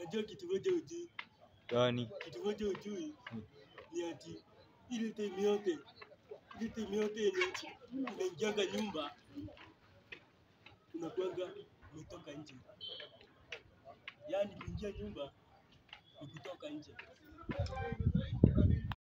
Unajua kitu moja ujui, Gani? kitu moja ujui hmm. ni ati ile time yote, ile time yote yenye unaingianga nyumba unakuanga umetoka nje, yaani kuingia nyumba ni kutoka nje.